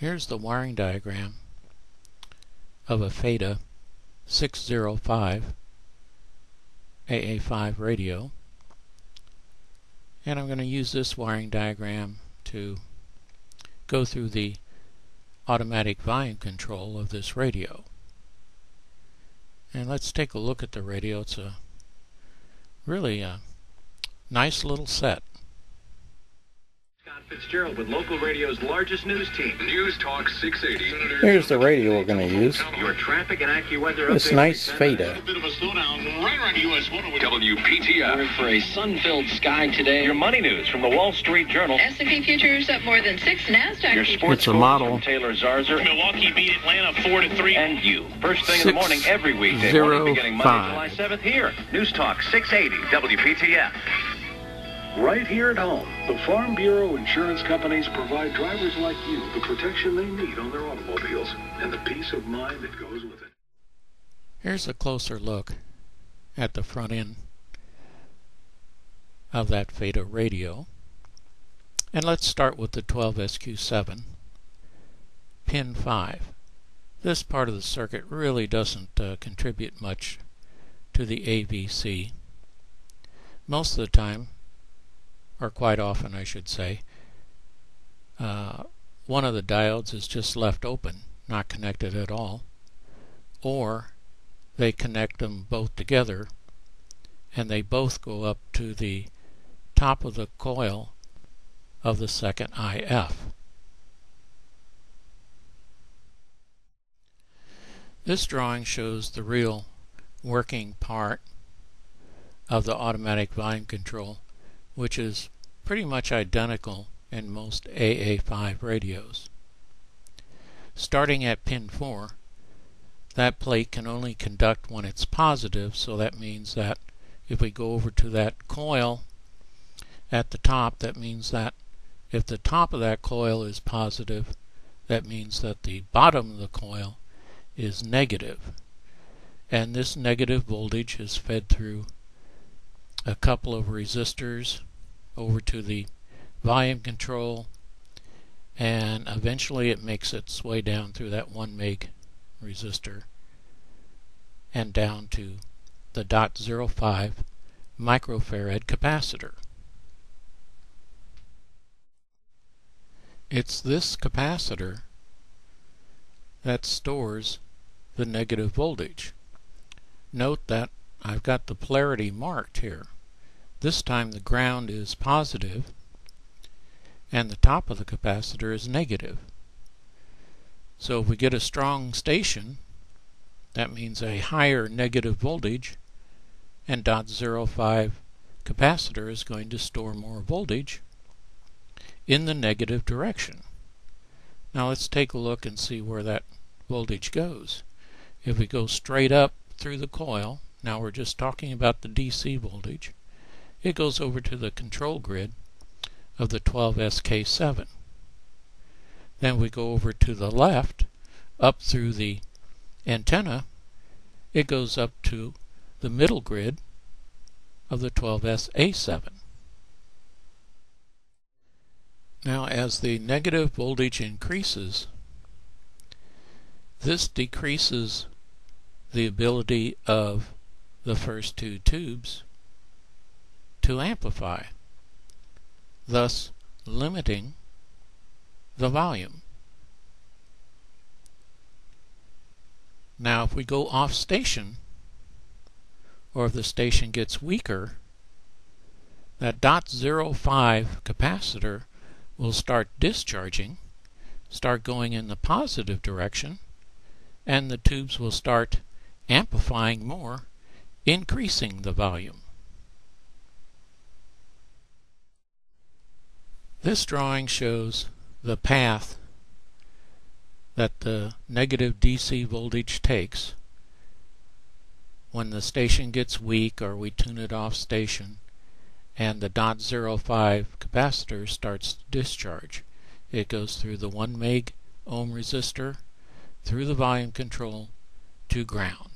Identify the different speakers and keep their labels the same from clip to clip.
Speaker 1: Here's the wiring diagram of a Fada 605 AA5 radio and I'm going to use this wiring diagram to go through the automatic volume control of this radio. And let's take a look at the radio. It's a really a nice little set.
Speaker 2: Fitzgerald with local radio's largest news team.
Speaker 3: News Talk 680.
Speaker 1: Here's the radio we're going to use.
Speaker 2: Your traffic and AccuWeather
Speaker 1: This nice Fada.
Speaker 3: A bit of a slowdown right around US WPTF.
Speaker 4: We're for a sun-filled sky today.
Speaker 2: Your money news from the Wall Street Journal.
Speaker 5: S&P futures up more than six NASDAQ
Speaker 2: Your sports
Speaker 1: It's a model.
Speaker 2: from Taylor Zarzour.
Speaker 3: Milwaukee beat Atlanta 4 to 3.
Speaker 2: And you. First thing in the morning every weekday
Speaker 1: zero,
Speaker 2: morning beginning Monday,
Speaker 1: five.
Speaker 2: July 7th here. News Talk 680 WPTF.
Speaker 6: Right here at home, the Farm Bureau insurance companies provide drivers like you the protection they need on their automobiles and the peace of mind that goes with it.
Speaker 1: Here's a closer look at the front end of that Fada radio. And let's start with the 12SQ7, pin 5. This part of the circuit really doesn't uh, contribute much to the AVC. Most of the time, or quite often I should say, uh, one of the diodes is just left open, not connected at all, or they connect them both together and they both go up to the top of the coil of the second IF. This drawing shows the real working part of the automatic volume control which is pretty much identical in most AA5 radios. Starting at pin 4, that plate can only conduct when it's positive, so that means that if we go over to that coil at the top, that means that if the top of that coil is positive, that means that the bottom of the coil is negative. And this negative voltage is fed through a couple of resistors over to the volume control and eventually it makes its way down through that 1 meg resistor and down to the .05 microfarad capacitor. It's this capacitor that stores the negative voltage. Note that I've got the polarity marked here. This time the ground is positive and the top of the capacitor is negative. So if we get a strong station, that means a higher negative voltage and .05 capacitor is going to store more voltage in the negative direction. Now let's take a look and see where that voltage goes. If we go straight up through the coil, now we're just talking about the DC voltage, it goes over to the control grid of the 12SK7. Then we go over to the left, up through the antenna, it goes up to the middle grid of the 12SA7. Now as the negative voltage increases, this decreases the ability of the first two tubes to amplify, thus limiting the volume. Now if we go off station, or if the station gets weaker, that dot .05 capacitor will start discharging, start going in the positive direction, and the tubes will start amplifying more, increasing the volume. This drawing shows the path that the negative DC voltage takes when the station gets weak or we tune it off station and the .05 capacitor starts to discharge. It goes through the 1 meg ohm resistor, through the volume control, to ground.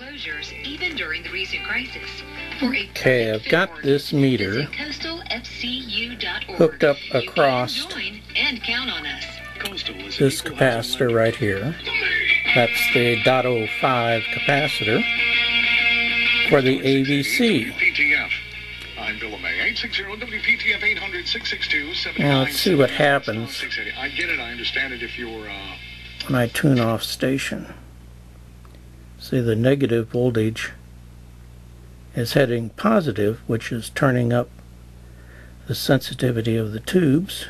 Speaker 5: Avoid foreclosures even during the recent crisis. For a
Speaker 1: Okay, I've got this meter hooked up across
Speaker 5: and count on us.
Speaker 6: Coastal is an
Speaker 1: This capacitor right here, that's the .05 capacitor for the AVC.
Speaker 3: WPTF. I'm Bill LuMaye. 860 WPTF 800 662
Speaker 1: Now let's see what happens
Speaker 3: I get it. I understand it if you're, uh,
Speaker 1: when I tune off station. See the negative voltage is heading positive, which is turning up the sensitivity of the tubes.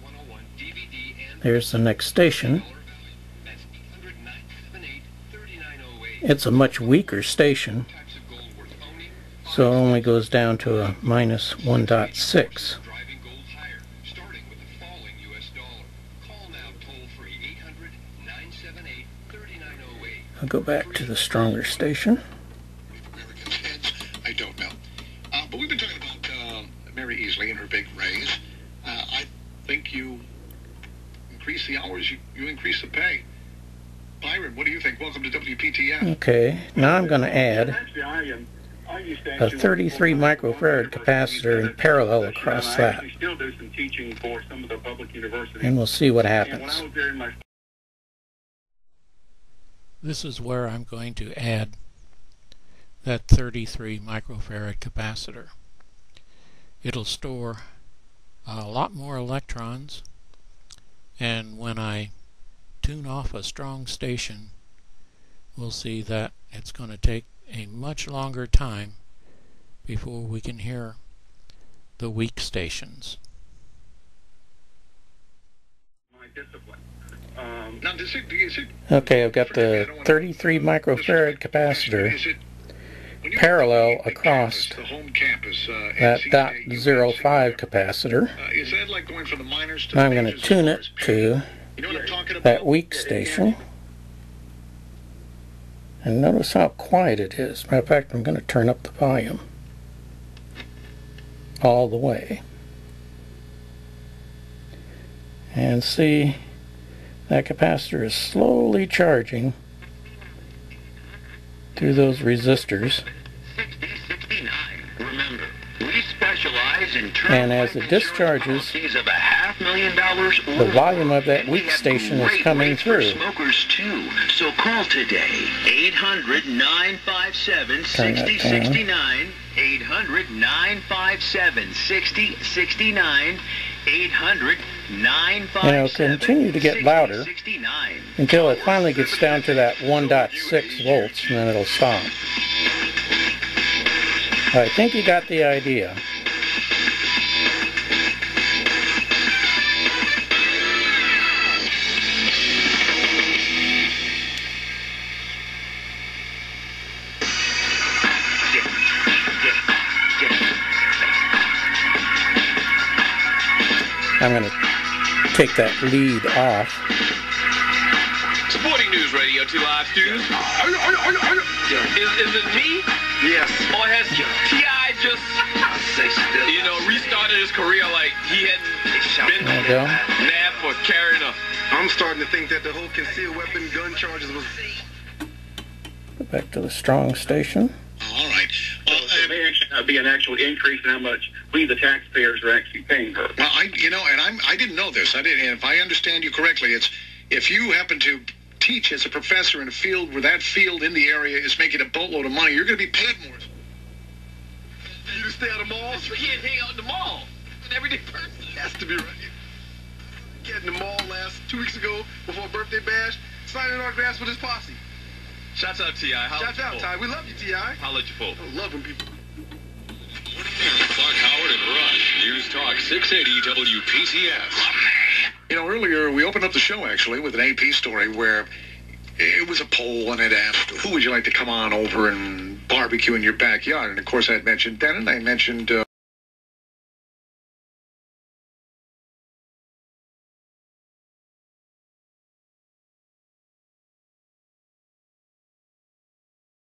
Speaker 3: 101 DVD and
Speaker 1: There's the next station.
Speaker 3: That's 800 978 3908.
Speaker 1: It's a much weaker station, so it only goes down to a minus 1.6. I'll go back to the stronger station.
Speaker 3: I don't know. Uh, but we've been talking about uh, Mary Easley and her big raise. Uh, I think you increase the hours, you, you increase the pay. Byron, what do you think? Welcome to WPTF.
Speaker 1: Okay, now I'm going to add
Speaker 6: Actually, I, I used to
Speaker 1: a 33 microfarad capacitor in parallel across that,
Speaker 6: actually still do some teaching for some of the public universities.
Speaker 1: and we'll see what
Speaker 6: And when I
Speaker 1: happens.
Speaker 6: was there in my
Speaker 1: This is where I'm going to add that 33 microfarad capacitor. It'll store a lot more electrons, and when I tune off a strong station, we'll see that it's going to take a much longer time before we can hear the weak stations.
Speaker 6: my discipline. Um,
Speaker 3: Now, does it, is it
Speaker 1: Okay, I've got the 33 microfarad capacitor parallel across
Speaker 3: campus, the home campus, uh,
Speaker 1: that dot zero five capacitor.
Speaker 3: Uh, like going from the minors to
Speaker 1: I'm going to tune it to
Speaker 3: You know
Speaker 1: that weak station. And notice how quiet it is. Matter of fact, I'm going to turn up the volume all the way. And see that capacitor is slowly charging through those resistors.
Speaker 7: 6069. Remember, we specialize in
Speaker 1: And as it discharges,
Speaker 7: of a half million dollars or
Speaker 1: the volume of that weak station is coming through.
Speaker 7: smokers too. So call today 800-957-6069. 800-957-6069. 800-957-6069.
Speaker 1: And it'll continue to get louder until it finally gets down to that 1.6 volts and then it'll stop. I think you got the idea. I'm going to take that lead off.
Speaker 8: Sporting News Radio, two live studios. Is, is it me?
Speaker 7: Yes.
Speaker 8: Or has T.I. just, you know, restarted his career like he hadn't been
Speaker 1: There we go.
Speaker 8: nabbed for carrying a
Speaker 9: I'm starting to think that the whole concealed weapon gun charges was.
Speaker 1: Go back to the strong station.
Speaker 3: All right. Well,
Speaker 6: so there may actually be an actual increase in how much we, the taxpayers, are actually paying her.
Speaker 3: Well, I, you know, and I'm, I didn't know this. I didn't. And if I understand you correctly, it's if you happen to teach as a professor in a field where that field in the area is making a boatload of money, you're going to be paid more.
Speaker 9: You stay out of malls?
Speaker 8: He can't hang out in the mall. An everyday person.
Speaker 9: Has to be right. Get in the mall last two weeks ago before birthday bash, signing autographs with his posse.
Speaker 8: Shouts out T.I. Holla
Speaker 9: Shout out,
Speaker 8: your
Speaker 9: Ty. We love you, Ti.
Speaker 8: Holla at your folk.
Speaker 9: I love when people.
Speaker 3: News Talk 680 WPTF. You know, earlier we opened up the show actually with an AP story where it was a poll and it asked, who would you like to come on over and barbecue in your backyard? And of course I had mentioned Denton. I mentioned uh,